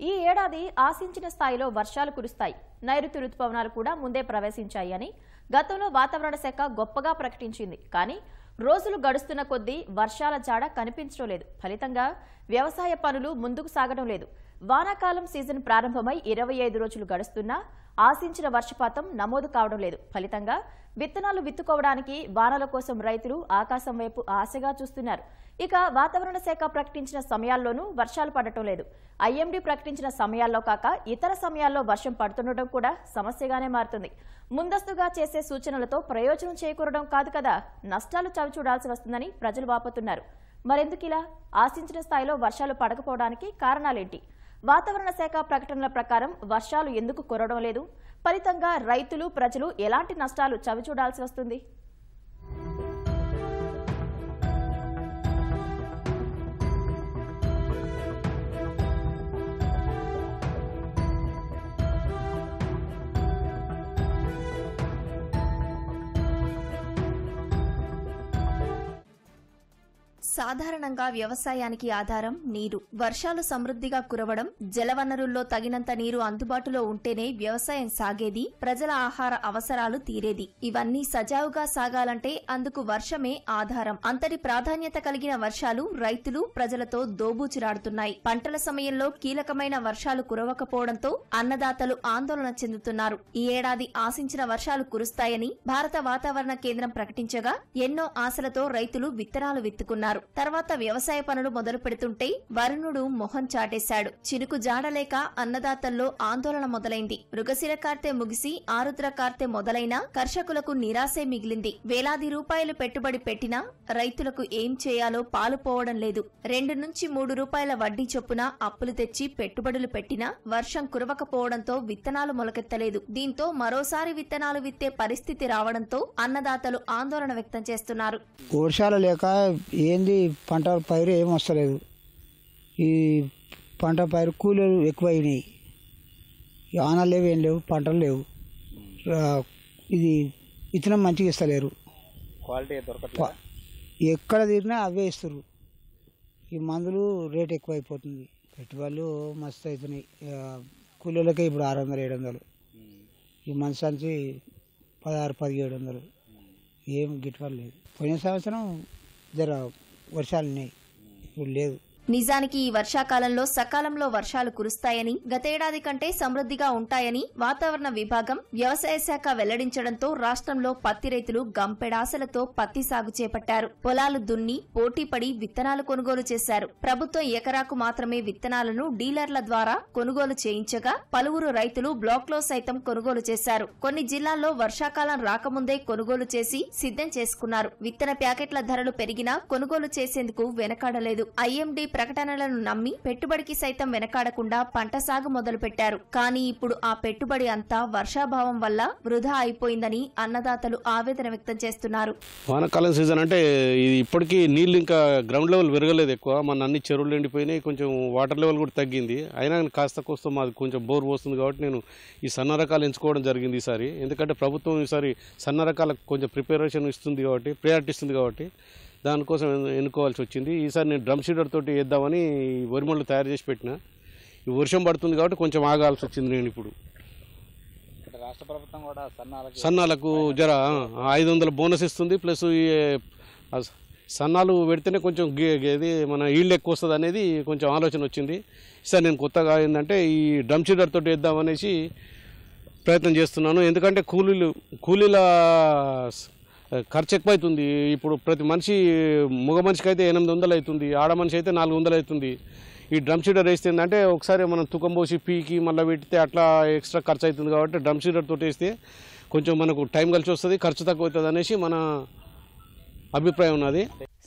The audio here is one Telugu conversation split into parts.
ఈ ఏడాది ఆశించిన స్థాయిలో వర్షాలు కురుస్తాయి. నైరుతి రుతుపవనాలు కూడా ముందే ప్రవేశించాయి అని గతంలో వాతావరణ శాఖ గొప్పగా ప్రకటించింది. కానీ రోజులు గడుస్తున్న కొద్దీ వర్షాల జాడ కనిపించడం లేదు. ఫలితంగా వ్యవసాయ పనులు ముందుకు సాగడం లేదు. వానాకాలం సీజన్ ప్రారంభమై ఇరవై ఐదు రోజులు గడుస్తున్నా ఆశించిన వర్షపాతం నమోదు కావడం లేదు. ఫలితంగా విత్తనాలు విత్తుకోవడానికి వానల కోసం రైతులు ఆకాశం వైపు ఆశగా చూస్తున్నారు. ఇక వాతావరణ శాఖ ప్రకటించిన సమయాల్లోనూ వర్షాలు పడటం లేదు. ఐఎండీ ప్రకటించిన సమయాల్లో కాక ఇతర సమయాల్లో వర్షం పడుతుండటం కూడా సమస్యగానే మారుతుంది. ముందస్తుగా చేసే సూచనలతో ప్రయోజనం చేకూరడం కాదు కదా నష్టాలు చవిచూడాల్సి వస్తుందని ప్రజలు వాపోతున్నారు. మరెందుకిలా? ఆశించిన స్థాయిలో వర్షాలు పడకపోవడానికి కారణాలేంటి? వాతావరణ శాఖ ప్రకటనల ప్రకారం వర్షాలు ఎందుకు కురవడం లేదు? ఫలితంగా రైతులు ప్రజలు ఎలాంటి నష్టాలు చవిచూడాల్సి వస్తుంది? సాధారణంగా వ్యవసాయానికి ఆధారం నీరు. వర్షాలు సమృద్ధిగా కురవడం జలవనరుల్లో తగినంత నీరు అందుబాటులో ఉంటేనే వ్యవసాయం సాగేది ప్రజల ఆహార అవసరాలు తీరేది. ఇవన్నీ సజావుగా సాగాలంటే అందుకు వర్షమే ఆధారం. అంతటి ప్రాధాన్యత కలిగిన వర్షాలు రైతులు ప్రజలతో దోబూచిరాడుతున్నాయి పంటల సమయంలో కీలకమైన వర్షాలు కురవకపోవడంతో అన్నదాతలు ఆందోళన చెందుతున్నారు. ఈ ఏడాది ఆశించిన వర్షాలు కురుస్తాయని భారత వాతావరణ కేంద్రం ప్రకటించగా ఎన్నో ఆశలతో రైతులు విత్తనాలు విత్తుకున్నారు. తర్వాత వ్యవసాయ పనులు మొదలు పెడుతుంటే వరుణుడు మొహం చాటేశాడు. చినుకు జాడలేక అన్నదాతల్లో ఆందోళన మొదలైంది. మృగశిర కార్తె ముగిసి ఆరుద్ర కార్తె మొదలైన కర్షకులకు నిరాశే మిగిలింది. వేలాది రూపాయలు పెట్టుబడి పెట్టినా రైతులకు ఏం చేయాలో పాలుపోవడం లేదు. రెండు నుంచి మూడు రూపాయల వడ్డీ చొప్పున అప్పులు తెచ్చి పెట్టుబడులు పెట్టినా వర్షం కురవకపోవడంతో విత్తనాలు మొలకెత్తలేదు. దీంతో మరోసారి విత్తనాలు విత్తే పరిస్థితి రావడంతో అన్నదాతలు ఆందోళన వ్యక్తం చేస్తున్నారు. వర్షాలు లేక ఏంది? పంట పైరు ఏం వస్తలేదు. ఈ పంట పైరు కూలీలు ఎక్కువ అయినాయి ఈ ఆనలు లేవు ఏం లేవు పంటలు లేవు. ఇది విత్తనం మంచిగా ఇస్తలేరు. క్వాలిటీ దొరకట్లేదు? ప- ఎక్కడ తిరిగినా అవే ఇస్తారు ఈ మందులు రేట్ ఎక్కువ అయిపోతుంది పెట్టుబడులు మస్తు అవుతున్నాయి కూలీలకే ఇప్పుడు ఆరు వందలు ఏడు వందలు ఈ మంచానికి పదహారు పదిహేడు వందలు. ఏం గిట్టుబాటు లేదు. పోయిన సంవత్సరం జర వర్షాలు ఉన్నాయి. ఇప్పుడు లేదు నిజానికి ఈ వర్షాకాలంలో సకాలంలో వర్షాలు కురుస్తాయని గతేడాది కంటే సమృద్ధిగా ఉంటాయని వాతావరణ విభాగం వ్యవసాయ శాఖ వెల్లడించడంతో రాష్ట్రంలో పత్తి రైతులు గంపెడాసలతో పత్తి సాగు చేపట్టారు. పొలాలు దున్ని పోటీపడి విత్తనాలు కొనుగోలు చేశారు. ప్రభుత్వం ఎకరాకు మాత్రమే విత్తనాలను డీలర్ల ద్వారా కొనుగోలు చేయించగా పలువురు రైతులు బ్లాక్లో సైతం కొనుగోలు చేశారు. కొన్ని జిల్లాల్లో వర్షాకాలం రాకముందే కొనుగోలు చేసి సిద్ధం చేసుకున్నారు. విత్తన ప్యాకెట్ల ధరలు పెరిగినా కొనుగోలు చేసేందుకు వెనకాడలేదు. ఐఎండీ ప్రకటనలను నమ్మి పెట్టుబడికి సైతం వెనకాడకుండా పంట సాగు మొదలుపెట్టారు. కానీ ఇప్పుడు ఆ పెట్టుబడి అంతా వర్షాభావం వల్ల వృధా అయిపోయిందని అన్నదాతలు ఆవేదన వ్యక్తం చేస్తున్నారు. వానకాలం సీజన్ అంటే ఇది ఇప్పటికీ నీళ్ళు ఇంకా గ్రౌండ్ లెవెల్ పెరగలేదు ఎక్కువ. మన అన్ని చెరువులు ఎండిపోయినాయి. కొంచెం వాటర్ లెవెల్ కూడా తగ్గింది. అయినా కాస్త కోస్త మాది కొంచెం బోర్ పోస్తుంది కాబట్టి నేను ఈ సన్న రకాలు ఎంచుకోవడం జరిగింది ఈసారి. ఎందుకంటే ప్రభుత్వం ఈసారి సన్న రకాలకు కొంచెం ప్రిపరేషన్ ఇస్తుంది కాబట్టి ప్రయారిటీ ఇస్తుంది కాబట్టి. దానికోసం ఎన్ను- ఎన్నుకోవాల్సి వచ్చింది. ఈసారి నేను డ్రమ్ షీడర్ తోటి వేద్దామని ఈ వరిమళ్ళు తయారు చేసి పెట్టిన. ఈ వర్షం పడుతుంది కాబట్టి కొంచెం ఆగాల్సి వచ్చింది నేను ఇప్పుడు. రాష్ట్ర ప్రభుత్వం కూడా సన్నాలకి సన్నాలకు జర ఐదు వందల బోనస్ ఇస్తుంది. ప్లస్ ఈ సన్నాలు పెడితేనే కొంచెం ఇది మన ఈల్డ్ ఎక్కువ వస్తుంది అనేది కొంచెం ఆలోచన వచ్చింది. సార్ నేను కొత్తగా ఏంటంటే ఈ డ్రమ్ షీడర్ తోటి వేద్దామనేసి ప్రయత్నం చేస్తున్నాను. ఎందుకంటే కూలీలు కూలీల ఖర్చు ఎక్కువ అవుతుంది ఇప్పుడు ప్రతి మనిషి మగ మనిషికి అయితే ఎనిమిది వందలు అవుతుంది. ఆడ మనిషి అయితే నాలుగు వందలు అవుతుంది. ఈ డ్రమ్ షీడర్ వేస్తే ఏంటంటే ఒకసారి మనం తుకం పోసి పీకి మళ్ళీ పెడితే అట్లా ఎక్స్ట్రా ఖర్చు అవుతుంది కాబట్టి డ్రమ్ షీడర్ తోటి వేస్తే కొంచెం మనకు టైం కలిసి వస్తుంది ఖర్చు తక్కువ అవుతుంది అనేసి మన అభిప్రాయం ఉన్నది.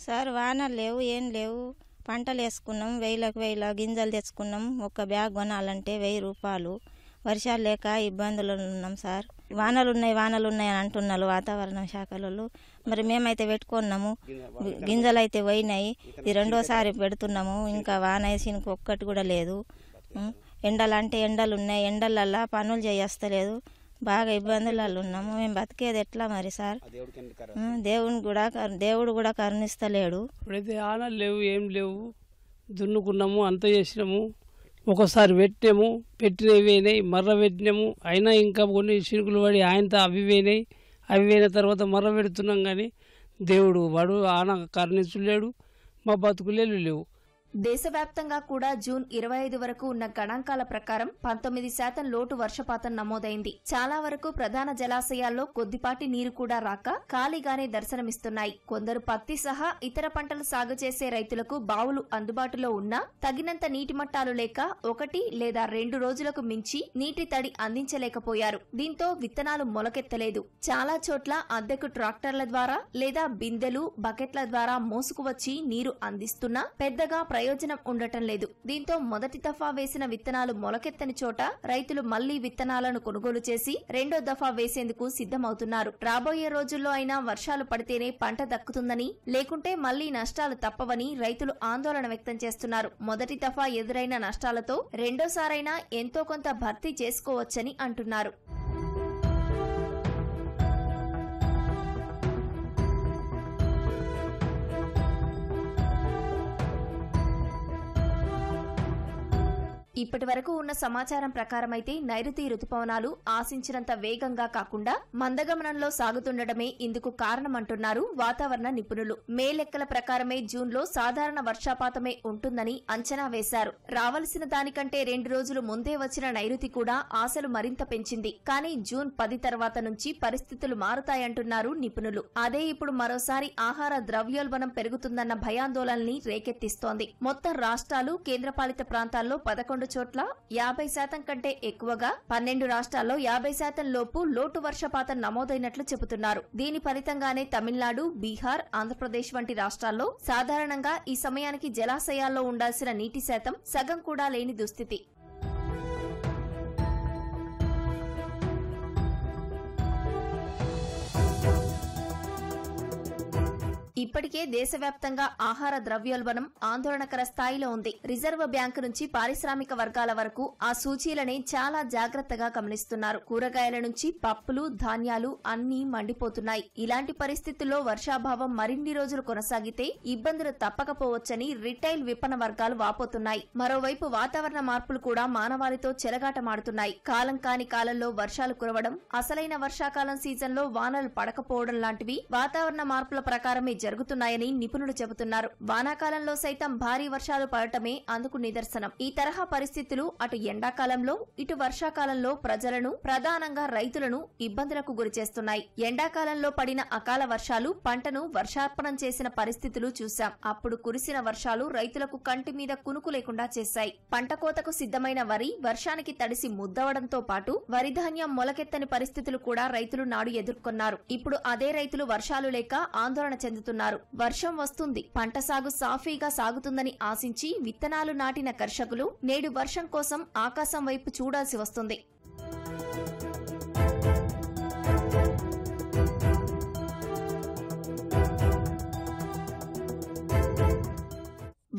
సార్ వానలు లేవు ఏం లేవు. పంటలు వేసుకున్నాం వెయ్యిలకు వేల గింజలు తెచ్చుకున్నాం. ఒక బ్యాగ్ కొనాలంటే వెయ్యి రూపాయలు. వర్షాలు లేక ఇబ్బందులు ఉన్నాం సార్. వానలు ఉన్నాయి వానలు ఉన్నాయి అని అంటున్నారు వాతావరణ శాఖలలో మరి మేమైతే పెట్టుకున్నాము. గింజలు అయితే పోయినాయి. ఇది రెండోసారి పెడుతున్నాము. ఇంకా వాన వేసిన ఒక్కటి కూడా లేదు. ఎండలు అంటే ఎండలు ఉన్నాయి ఎండలల్లా పనులు చేయస్తలేదు బాగా ఇబ్బందులలో ఉన్నాము. మేము బతికేది ఎట్లా మరి సార్? దేవుని కూడా దేవుడు కూడా కరుణిస్తలేడు. ఇప్పుడైతే ఆనలు లేవు ఏం లేవు. దున్నుకున్నాము అంత చేసినాము. ఒకసారి పెట్టినాము పెట్టినవి పోయినాయి మర్ర పెట్టినాము అయినా ఇంకా కొన్ని చినుకులు పడి ఆయనతో అవి పోయినాయి అవి పోయిన తర్వాత మర్ర పెడుతున్నాం కానీ దేవుడు వాడు ఆన కరుణించలేడు మా బతుకులేలు లేవు. దేశవ్యాప్తంగా కూడా జూన్ ఇరవై ఐదు వరకు ఉన్న గణాంకాల ప్రకారం పంతొమ్మిది శాతం లోటు వర్షపాతం నమోదైంది. చాలా వరకు ప్రధాన జలాశయాల్లో కొద్దిపాటి నీరు కూడా రాక ఖాళీగానే దర్శనమిస్తున్నాయి. కొందరు పత్తి సహా ఇతర పంటలు సాగు చేసే రైతులకు బావులు అందుబాటులో ఉన్నా తగినంత నీటి మట్టాలు లేక ఒకటి లేదా రెండు రోజులకు మించి నీటి తడి అందించలేకపోయారు. దీంతో విత్తనాలు మొలకెత్తలేదు. చాలా చోట్ల అద్దెకు ట్రాక్టర్ల ద్వారా లేదా బిందెలు బకెట్ల ద్వారా మోసుకువచ్చి నీరు అందిస్తున్నా పెద్దగా ప్రయోజనం ఉండటం లేదు. దీంతో మొదటి దఫా వేసిన విత్తనాలు మొలకెత్తని చోట రైతులు మళ్ళీ విత్తనాలను కొనుగోలు చేసి రెండో దఫా వేసేందుకు సిద్ధమవుతున్నారు. రాబోయే రోజుల్లో అయినా వర్షాలు పడితేనే పంట దక్కుతుందని లేకుంటే మళ్ళీ నష్టాలు తప్పవని రైతులు ఆందోళన వ్యక్తం చేస్తున్నారు. మొదటి దఫా ఎదురైన నష్టాలతో రెండోసారైనా ఎంతో కొంత భర్తీ చేసుకోవచ్చని అంటున్నారు. ఇప్పటి వరకు ఉన్న సమాచారం ప్రకారమైతే నైరుతి రుతుపవనాలు ఆశించినంత వేగంగా కాకుండా మందగమనంలో సాగుతుండటమే ఇందుకు కారణమంటున్నారు వాతావరణ నిపుణులు. మే లెక్కల ప్రకారమే జూన్లో సాధారణ వర్షపాతమే ఉంటుందని అంచనా వేశారు. రావలసిన దానికంటే రెండు రోజులు ముందే వచ్చిన నైరుతి కూడా ఆశలు మరింత పెంచింది. కానీ జూన్ పది తర్వాత నుంచి పరిస్థితులు మారుతాయంటున్నారు నిపుణులు. అదే ఇప్పుడు మరోసారి ఆహార ద్రవ్యోల్బణం పెరుగుతుందన్న భయాందోళనని రేకెత్తిస్తోంది. మొత్తం రాష్ట్రాలు కేంద్రపాలిత ప్రాంతాల్లో పదకొండు చోట్ల యాభై శాతం కంటే ఎక్కువగా పన్నెండు రాష్ట్రాల్లో యాభై శాతం లోపు లోటు వర్షపాతం నమోదైనట్లు చెబుతున్నారు. దీని ఫలితంగానే తమిళనాడు బీహార్ ఆంధ్రప్రదేశ్ వంటి రాష్ట్రాల్లో సాధారణంగా ఈ సమయానికి జలాశయాల్లో ఉండాల్సిన నీటి శాతం సగం కూడా లేని దుస్థితి. ఇప్పటికే దేశవ్యాప్తంగా ఆహార ద్రవ్యోల్బణం ఆందోళనకర స్థాయిలో ఉంది. రిజర్వ్ బ్యాంకు నుంచి పారిశ్రామిక వర్గాల వరకు ఆ సూచీలని చాలా జాగ్రత్తగా గమనిస్తున్నారు. కూరగాయల నుంచి పప్పులు ధాన్యాలు అన్నీ మండిపోతున్నాయి. ఇలాంటి పరిస్థితుల్లో వర్షాభావం మరిన్ని రోజులు కొనసాగితే ఇబ్బందులు తప్పకపోవచ్చని రిటైల్ విపణ వర్గాలు వాపోతున్నాయి. మరోవైపు వాతావరణ మార్పులు కూడా మానవాళితో చెలగాటమాడుతున్నాయి. కాలం కాని కాలంలో వర్షాలు కురవడం అసలైన వర్షాకాలం సీజన్లో వానలు పడకపోవడం లాంటివి వాతావరణ మార్పుల ప్రకారమే జరుగుతున్నాయని నిపుణులు చెబుతున్నారు. వానాకాలంలో సైతం భారీ వర్షాలు పడటమే అందుకు నిదర్శనం. ఈ తరహా పరిస్థితులు అటు ఎండాకాలంలో ఇటు వర్షాకాలంలో ప్రజలను ప్రధానంగా రైతులను ఇబ్బందులకు గురిచేస్తున్నాయి ఎండాకాలంలో పడిన అకాల వర్షాలు పంటను వర్షార్పణం చేసిన పరిస్థితులు చూశాం. అప్పుడు కురిసిన వర్షాలు రైతులకు కంటి మీద కునుకు లేకుండా చేశాయి. పంట కోతకు సిద్ధమైన వరి వర్షానికి తడిసి ముద్దవడంతో పాటు వరి ధాన్యం మొలకెత్తని పరిస్థితులు కూడా రైతులు నాడు ఎదుర్కొన్నారు. ఇప్పుడు అదే రైతులు వర్షాలు లేక ఆందోళన చెందుతున్నారు. వర్షం వస్తుంది. పంట సాగు సాఫీగా సాగుతుందని ఆశించి విత్తనాలు నాటిన కర్షకులు నేడు వర్షం కోసం ఆకాశం వైపు చూడాల్సి వస్తుంది.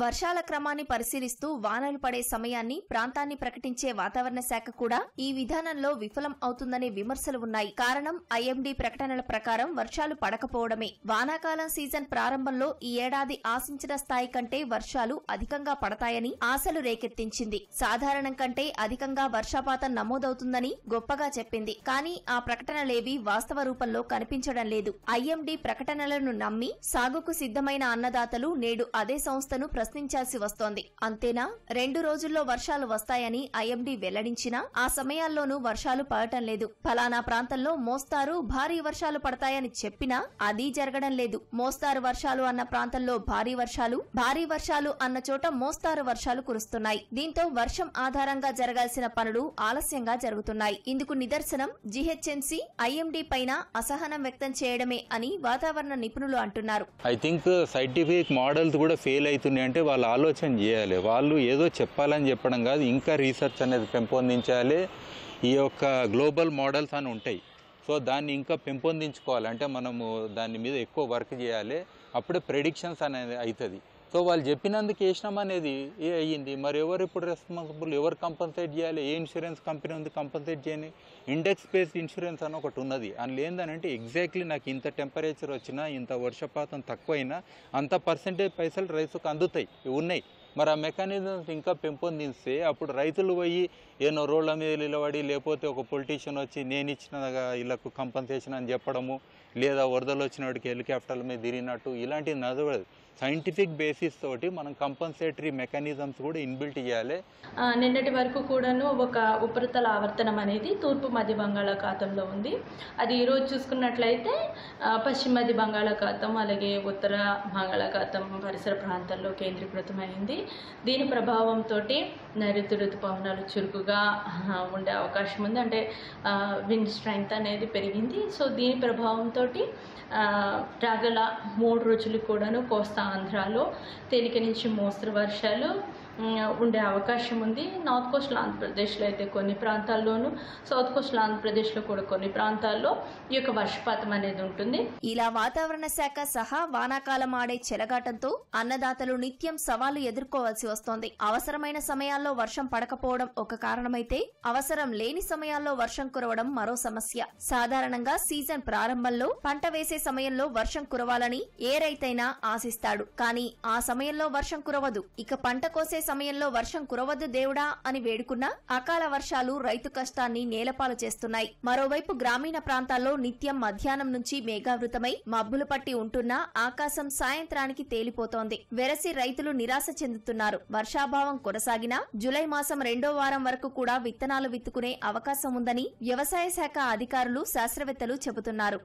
వర్షాల క్రమాన్ని పరిశీలిస్తూ వానలు పడే సమయాన్ని ప్రాంతాన్ని ప్రకటించే వాతావరణ శాఖ కూడా ఈ విధానంలో విఫలం అవుతుందనే విమర్శలు ఉన్నాయి. కారణం ఐఎండీ ప్రకటనల ప్రకారం వర్షాలు పడకపోవడమే. వానాకాలం సీజన్ ప్రారంభంలో ఈ ఏడాది ఆశించిన స్థాయి కంటే వర్షాలు అధికంగా పడతాయని ఆశలు రేకెత్తించింది. సాధారణం కంటే అధికంగా వర్షపాతం నమోదవుతుందని గొప్పగా చెప్పింది. కానీ ఆ ప్రకటనలేవి వాస్తవ రూపంలో కనిపించడం లేదు. ఐఎండీ ప్రకటనలను నమ్మి సాగుకు సిద్ధమైన అన్నదాతలు నేడు అదే సంస్థను ప్రశ్నించాల్సి వస్తోంది. అంతేనా? రెండు రోజుల్లో వర్షాలు వస్తాయని ఐఎండీ వెల్లడించినా ఆ సమయాల్లోనూ వర్షాలు పడటం లేదు. ఫలానా ప్రాంతంలో మోస్తారు భారీ వర్షాలు పడతాయని చెప్పినా అది జరగడం లేదు. మోస్తారు వర్షాలు అన్న ప్రాంతంలో భారీ వర్షాలు భారీ వర్షాలు అన్న చోట మోస్తారు వర్షాలు కురుస్తున్నాయి. దీంతో వర్షం ఆధారంగా జరగాల్సిన పనులు ఆలస్యంగా జరుగుతున్నాయి. ఇందుకు నిదర్శనం జీహెచ్ఎంసీ ఐఎండీ పైన అసహనం వ్యక్తం చేయడమే అని వాతావరణ నిపుణులు అంటున్నారు. ఐ థింక్ సైంటిఫిక్ మోడల్స్ కూడా ఫెయిల్ అవుతున్నాయి అంటే వాళ్ళు ఆలోచన చేయాలి. వాళ్ళు ఏదో చెప్పాలని చెప్పడం కాదు ఇంకా రీసెర్చ్ అనేది పెంపొందించాలి. ఈ యొక్క గ్లోబల్ మోడల్స్ అని ఉంటాయి. సో దాన్ని ఇంకా పెంపొందించుకోవాలి. అంటే మనము దాని మీద ఎక్కువ వర్క్ చేయాలి. అప్పుడే ప్రెడిక్షన్స్ అనేది అవుతుంది సో వాళ్ళు చెప్పినందుకు వేసినాం అనేది ఏ అయ్యింది? మరి ఎవరు ఇప్పుడు రెస్పాన్సిబుల్ ఎవరు కంపన్సేట్ చేయాలి? ఏ ఇన్సూరెన్స్ కంపెనీ ఉంది కంపన్సేట్ చేయని? ఇండెక్స్ బేస్డ్ ఇన్సూరెన్స్ అని ఒకటి ఉన్నది. అని లేదనంటే ఎగ్జాక్ట్లీ నాకు ఇంత టెంపరేచర్ వచ్చినా ఇంత వర్షపాతం తక్కువైనా అంత పర్సెంటేజ్ పైసలు రైతుకు అందుతాయి. ఉన్నాయి. మరి ఆ మెకానిజమ్స్ ఇంకా పెంపొందిస్తే అప్పుడు రైతులు పోయి ఏనో రోడ్ల మీద నిలబడి లేకపోతే ఒక పొలిటీషియన్ వచ్చి నేను ఇచ్చిన వీళ్ళకు కంపన్సేషన్ అని చెప్పడము లేదా వరదలు వచ్చిన వాడికి హెలికాప్టర్ల మీద తిరిగినట్టు ఇలాంటివి నడవదు. సైంటిఫిక్ బేసిస్ తోటి మనం కంపన్సేటరీ మెకానిజమ్స్ కూడా ఇన్బిల్ట్ చేయాలి. నిన్నటి వరకు కూడాను ఒక ఉపరితల ఆవర్తనం అనేది తూర్పు మధ్య బంగాళాఖాతంలో ఉంది. అది ఈరోజు చూసుకున్నట్లయితే పశ్చిమ మధ్య బంగాళాఖాతం అలాగే ఉత్తర బంగాళాఖాతం పరిసర ప్రాంతాల్లో కేంద్రీకృతమైంది. దీని ప్రభావంతో నైరుతి ఋతుపవనాలు చురుకుగా ఉండే అవకాశం ఉంది. అంటే విండ్ స్ట్రెంగ్త్ అనేది పెరిగింది. సో దీని ప్రభావంతో రాగల మూడు రోజులు కూడాను కోస్తా ఆంధ్రాలో తేలిక నుంచి మోస్తరు వర్షాలు ఉండే అవకాశం ఉంది. నార్త్ కోస్టల్ ఆంధ్రప్రదేశ్లో అయితే కొన్ని ప్రాంతాల్లోనూ సౌత్ కోస్టల్ ఆంధ్రప్రదేశ్లో కూడా కొన్ని ప్రాంతాల్లో ఈ యొక్క వర్షపాతం అనేది ఉంటుంది. ఇలా వాతావరణ శాఖ సహా వానాకాలం ఆడే చెలగాటంతో అన్నదాతలు నిత్యం సవాళ్ళు ఎదుర్కోవాల్సి వస్తోంది. అవసరమైన సమయాల్లో వర్షం పడకపోవడం ఒక కారణమైతే అవసరం లేని సమయాల్లో వర్షం కురవడం మరో సమస్య. సాధారణంగా సీజన్ ప్రారంభంలో పంట వేసే సమయంలో వర్షం కురవాలని ఏ రైతైనా ఆశిస్తాడు. కానీ ఆ సమయంలో వర్షం కురవదు. ఇక పంట కోసే సమయంలో వర్షం కురవద్దు దేవుడా అని వేడుకున్నా అకాల వర్షాలు రైతు కష్టాన్ని నేలపాలు చేస్తున్నాయి. మరోవైపు గ్రామీణ ప్రాంతాల్లో నిత్యం మధ్యాహ్నం నుంచి మేఘావృతమై మబ్బులు పట్టి ఉంటున్నా ఆకాశం సాయంత్రానికి తేలిపోతోంది. వెరసి రైతులు నిరాశ చెందుతున్నారు. వర్షాభావం కొనసాగినా జులై మాసం రెండో వారం వరకు కూడా విత్తనాలు విత్తుకునే అవకాశం ఉందని వ్యవసాయ శాఖ అధికారులు శాస్త్రవేత్తలు చెబుతున్నారు.